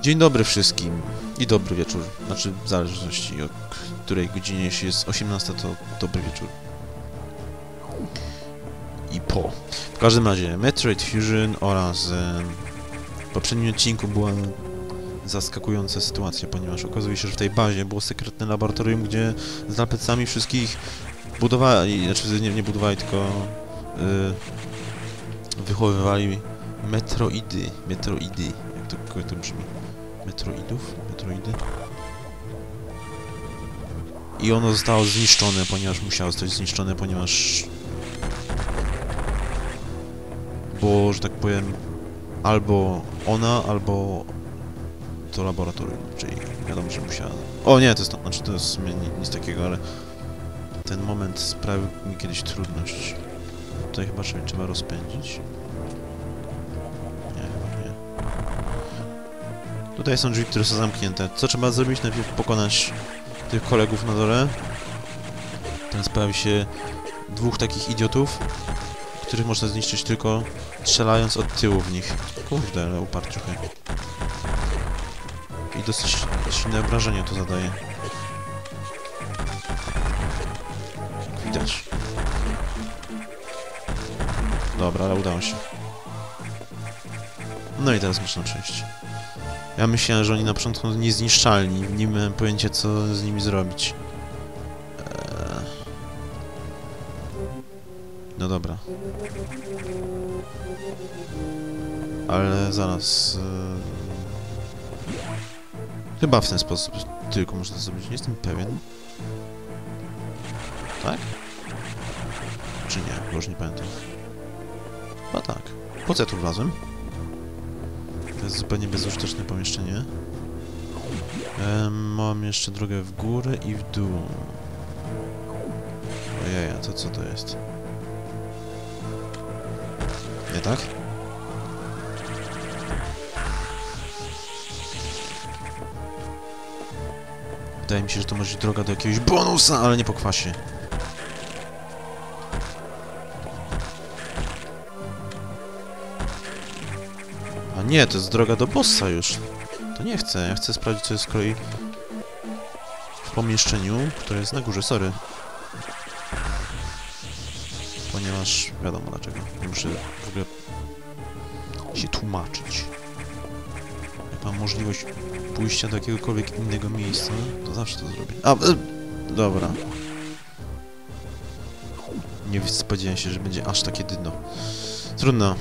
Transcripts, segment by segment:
Dzień dobry wszystkim i dobry wieczór. Znaczy, w zależności od której godzinie, jeśli jest 18, to dobry wieczór. I po. W każdym razie, Metroid Fusion oraz e, w poprzednim odcinku była zaskakująca sytuacja, ponieważ okazuje się, że w tej bazie było sekretne laboratorium, gdzie za plecami wszystkich budowali, znaczy nie, nie budowali, tylko y, wychowywali metroidy, metroidy, to, to brzmi? Metroidów? Metroidy? I ono zostało zniszczone, ponieważ musiało zostać zniszczone, ponieważ... Bo, że tak powiem, albo ona, albo to laboratorium, czyli wiadomo, że musiała... O nie, to jest, znaczy to jest nic takiego, ale ten moment sprawił mi kiedyś trudność. Tutaj chyba trzeba rozpędzić. Tutaj są drzwi, które są zamknięte. Co trzeba zrobić? Najpierw pokonać tych kolegów na dole. Teraz pojawi się dwóch takich idiotów, których można zniszczyć tylko strzelając od tyłu w nich. Kurde, ale uparciuchy. I dosyć silne obrażenie to zadaje. Widać. Dobra, ale udało się. No i teraz można przejść. Ja myślałem, że oni na początku niezniszczalni. Nie miałem pojęcia, co z nimi zrobić. Eee. No dobra. Ale zaraz... Yy... Chyba w ten sposób tylko można zrobić. Nie jestem pewien. Tak? Czy nie? Bo już nie pamiętam. Chyba tak. Po co ja tu wlazłem? Jest zupełnie bezużyteczne pomieszczenie. Em, mam jeszcze drogę w górę i w dół. Ojej, a to co to jest? Nie tak? Wydaje mi się, że to może być droga do jakiegoś bonusa, ale nie po kwasie. Nie, to jest droga do bossa już. To nie chcę, ja chcę sprawdzić, co jest kolei w pomieszczeniu, które jest na górze, sorry. Ponieważ wiadomo dlaczego. Nie muszę w ogóle się tłumaczyć. Jak mam możliwość pójścia do jakiegokolwiek innego miejsca, to zawsze to zrobię. A, e, dobra. Nie spodziewałem się, że będzie aż takie dno. Trudno.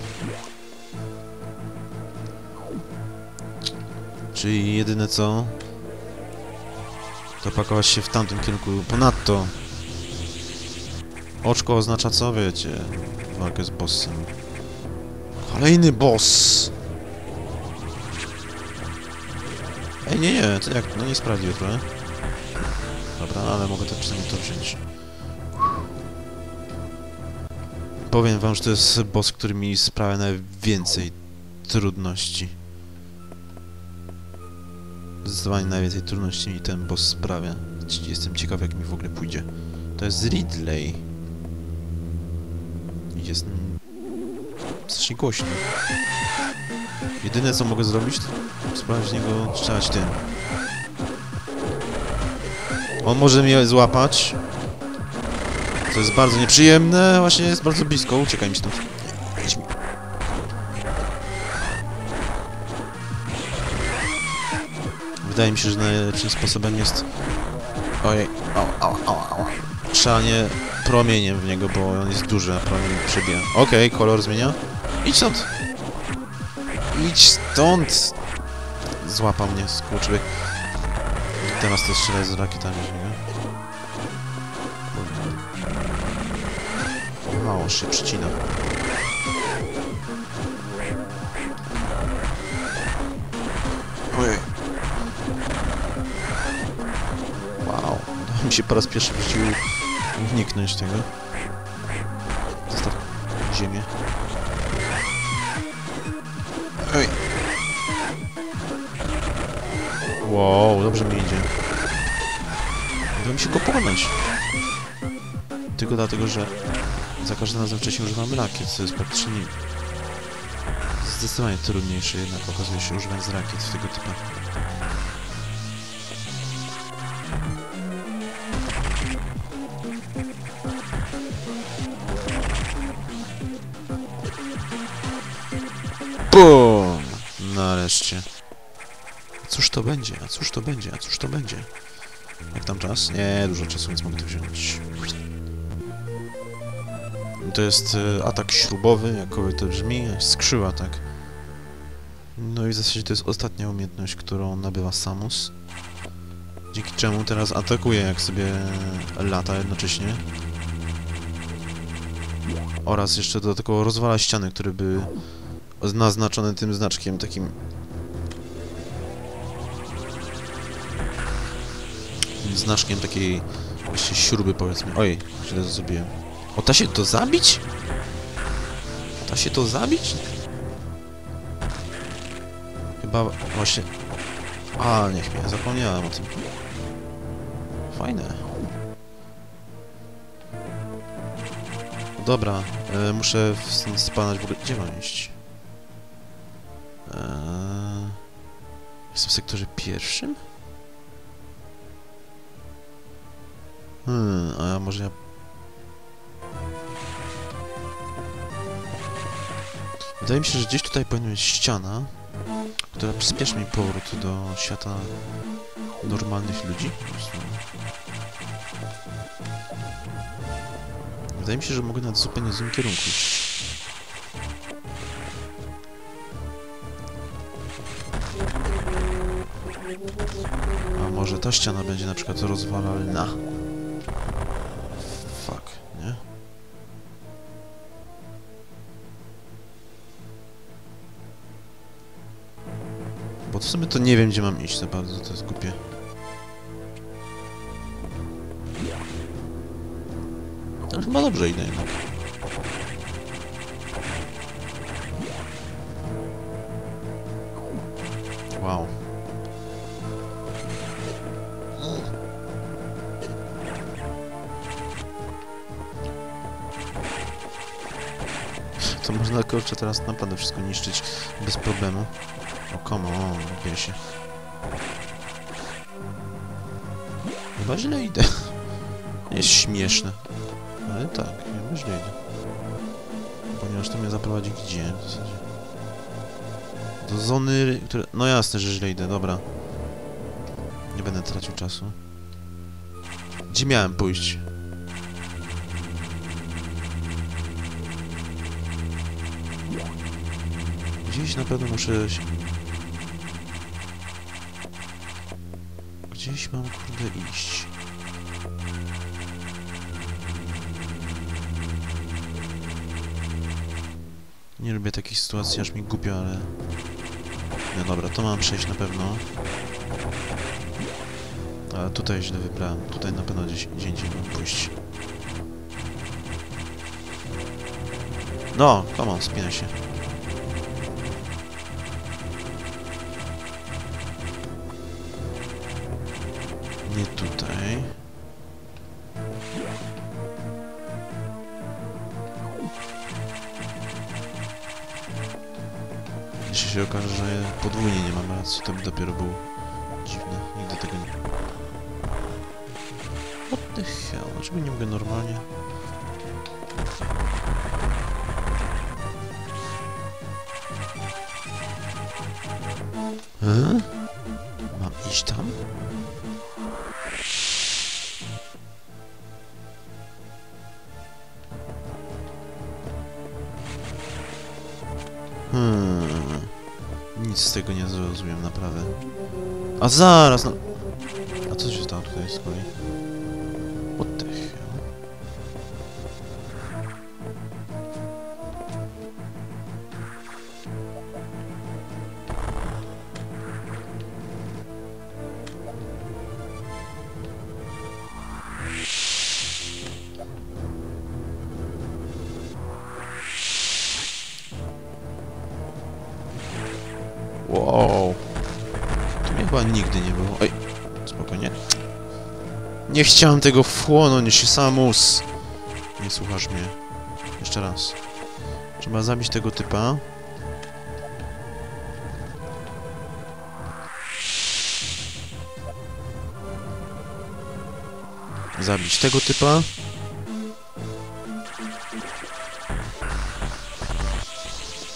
Czyli jedyne co... To pakować się w tamtym kierunku. Ponadto... Oczko oznacza co, wiecie? Walkę z bossem. Kolejny boss! Ej, nie, nie, to jak? No nie sprawdził trochę. Dobra, ale mogę to przynajmniej to wziąć. Powiem wam, że to jest boss, który mi sprawia najwięcej trudności. Zdecydowanie najwięcej trudności mi ten boss sprawia. Jestem ciekaw, jak mi w ogóle pójdzie. To jest Ridley. Jest... strasznie głośno. Jedyne, co mogę zrobić, to spróbować niego strzelać tym. On może mnie złapać. Co jest bardzo nieprzyjemne. Właśnie jest bardzo blisko. Uciekaj mi stąd. Wydaje mi się, że najlepszym sposobem jest... Ojej, au, au, au, au. Strzelanie promieniem w niego, bo on jest duży, a promień przebija. Okej, kolor zmienia. Idź stąd! Idź stąd! Złapał mnie, skurczybyk. Teraz to strzelaj z rakietami w niego. Mało się przycina. Mi się po raz pierwszy w uniknąć tego. Zostaw ziemię. Ej. Wow, dobrze mi idzie. Udało mi się go pokonać. Tylko dlatego, że za każdym razem wcześniej używamy rakiet, co jest praktycznie Zdecydowanie trudniejszy jednak okazuje się używając rakiet tego typu. To będzie? A cóż to będzie? A cóż to będzie? Jak tam czas? Nie, dużo czasu, więc mogę to wziąć. To jest e, atak śrubowy, jakoby to brzmi, skrzywa, tak. No i w zasadzie to jest ostatnia umiejętność, którą nabywa Samus. Dzięki czemu teraz atakuje, jak sobie lata jednocześnie. Oraz jeszcze dodatkowo rozwala ściany, które były naznaczone tym znaczkiem takim... znaczkiem takiej właśnie śruby, powiedzmy. Oj, źle to zrobiłem. O, da się to zabić? Da się to zabić? Chyba właśnie... A, niech mnie, zapomniałem o tym. Fajne. Dobra, e, muszę spanać w ogóle... Gdzie mam iść? Eee, jestem w sektorze pierwszym? Hmm, a może ja... Wydaje mi się, że gdzieś tutaj powinna być ściana, która przyspieszy mi powrót do świata normalnych ludzi. Wydaje mi się, że mogę nawet zupełnie złym kierunku. A może ta ściana będzie na przykład rozwalalna? Bo w sumie to nie wiem, gdzie mam iść za bardzo, to jest głupie. Ale chyba dobrze idę jednak. Wow. To można kurczę teraz naprawdę wszystko niszczyć bez problemu. O, come on, wie się. Chyba źle idę. Jest śmieszne. Ale tak, chyba źle idę. Ponieważ to mnie zaprowadzi gdzie w zasadzie? Do zony, które... No jasne, że źle idę, dobra. Nie będę tracił czasu. Gdzie miałem pójść? Gdzieś na pewno muszę się... Mam kurde iść. Nie lubię takich sytuacji, aż mi głupio, ale... No dobra, to mam przejść na pewno. Ale tutaj źle wybrałem. Tutaj na pewno gdzieś gdzie indziej mam pójść. No, come on, spinaj się. Jeśli się okaże, że podwójnie nie mam racji, to by dopiero był dziwne. Nigdy tego nie... What the hell? Dlaczego nie mogę normalnie? E? Mam iść tam? Hmm. Nic z tego nie zrozumiem, naprawdę. A zaraz, no... nigdy nie było. Oj, spokojnie. Nie chciałem tego wchłonąć, Samus! Nie słuchasz mnie. Jeszcze raz. Trzeba zabić tego typa. Zabić tego typa.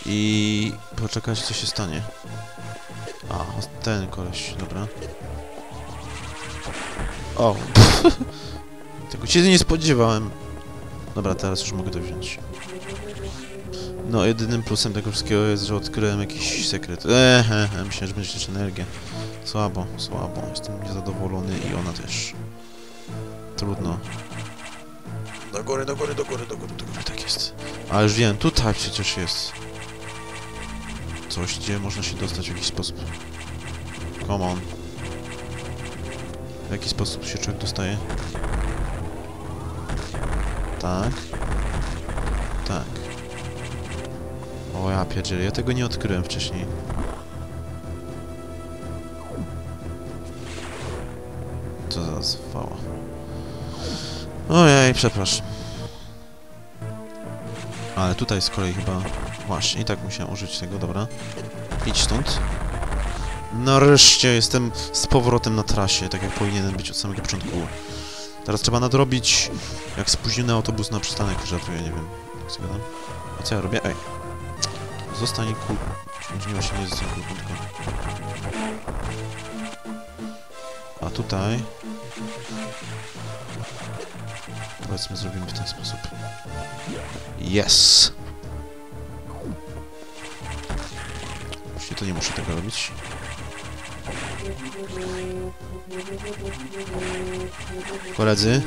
I poczekać co się stanie. A, ten koleś, dobra. O! Tego się nie spodziewałem. Dobra, teraz już mogę to wziąć. No, jedynym plusem tego wszystkiego jest, że odkryłem jakiś sekret. Eee, myślałem, że będzie też energia. Słabo, słabo. Jestem niezadowolony i ona też. Trudno. Do góry, do góry, do góry, do góry, do góry, tak jest. Ale już wiem, tutaj przecież jest. Coś, gdzie można się dostać w jakiś sposób. Come on. W jaki sposób się człowiek dostaje? Tak. Tak. O ja pierdzielę, ja tego nie odkryłem wcześniej. Co za zwała. Ojej, przepraszam. Ale tutaj z kolei chyba... Właśnie, i tak musiałem użyć tego, dobra. Idź stąd. Nareszcie jestem z powrotem na trasie, tak jak powinienem być od samego początku. Teraz trzeba nadrobić, jak spóźniony autobus na przystanek żartuję, nie wiem. Jak sobie gadam. A co ja robię? Ej. Zostań kul... Nie właśnie nie zostań kulką, tylko... A tutaj... Powiedzmy zrobimy w ten sposób. Yes! Właściwie to nie muszę tego robić. Koledzy,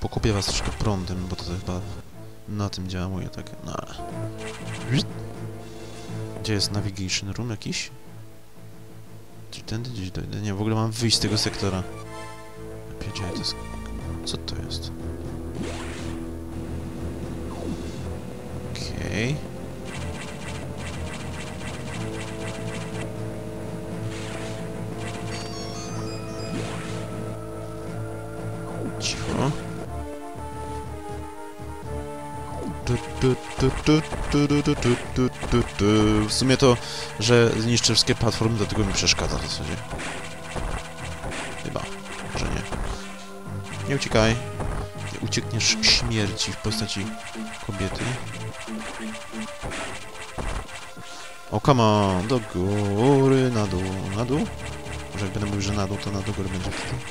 pokupię was troszkę prądem, bo to chyba na tym działa moje tak. No ale. Gdzie jest navigation room jakiś? Czy tędy gdzieś dojdę? Nie, w ogóle mam wyjść z tego sektora. Gdzie to jest? Co to jest? Okej. Cicho. W sumie to, że zniszczę wszystkie platformy, dlatego mi przeszkadza w zasadzie. Chyba. Może nie. Nie uciekaj. Nie uciekniesz śmierci w postaci kobiety. O, come on, do góry, na dół, na dół? Może jak będę mówił, że na dół, to na do góry będzie wtedy.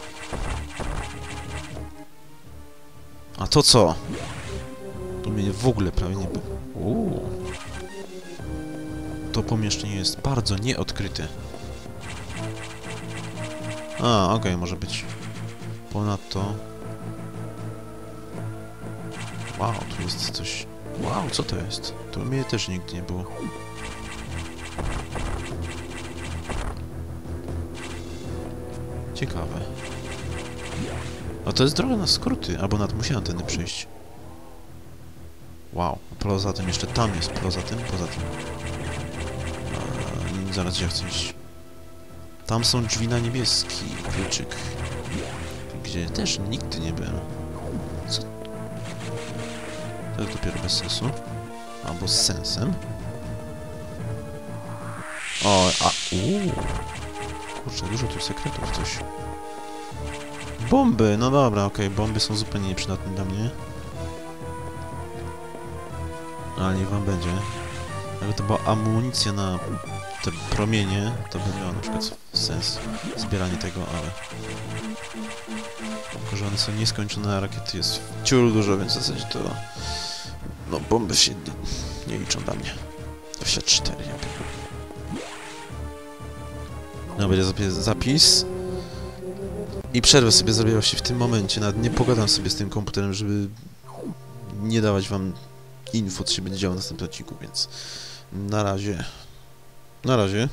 A to co? Tu mnie w ogóle prawie nie było. Uuu. To pomieszczenie jest bardzo nieodkryte. A, okej, może być. Ponadto... Wow, tu jest coś... Wow, co to jest? Tu mnie też nigdy nie było. Ciekawe. A to jest droga na skróty, albo nad musiałem tędy przejść. Wow, poza tym jeszcze tam jest, poza tym, poza tym. Eee, zaraz gdzie chcę iść. Tam są drzwi na niebieski, kluczyk. Gdzie też nigdy nie byłem. Co? To jest dopiero bez sensu. Albo z sensem. O, a, uuu. Kurczę, dużo tu sekretów, coś. Bomby! No dobra, okej, bomby są zupełnie nieprzydatne dla mnie. Ale niech wam będzie. Jakby to była amunicja na te promienie, to by miało na przykład sens zbieranie tego, ale... Tylko, że one są nieskończone, a rakiety jest ciul dużo, więc w zasadzie to... No, bomby się nie, liczą dla mnie. 24, ja No, będzie zapis, zapis. I przerwę sobie zrobię właśnie w tym momencie. Nawet nie pogadam sobie z tym komputerem, żeby nie dawać wam info, co się będzie działo w następnym odcinku, więc na razie. Na razie.